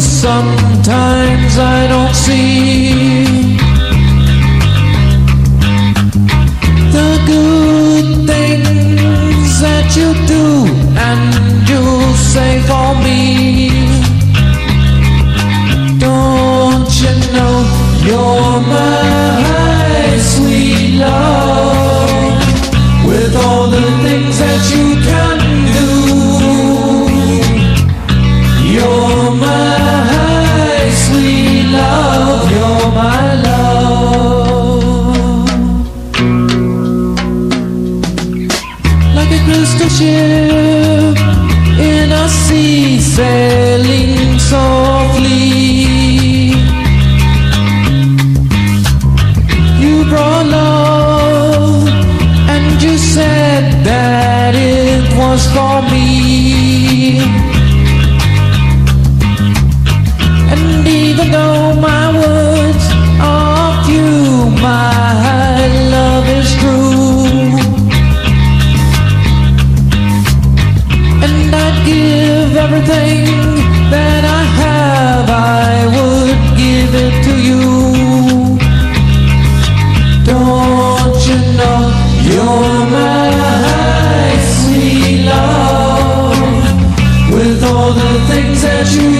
sometimes I don't see the good things that you do and you say for me. Don't you know you're my crystal ship in a sea sailing you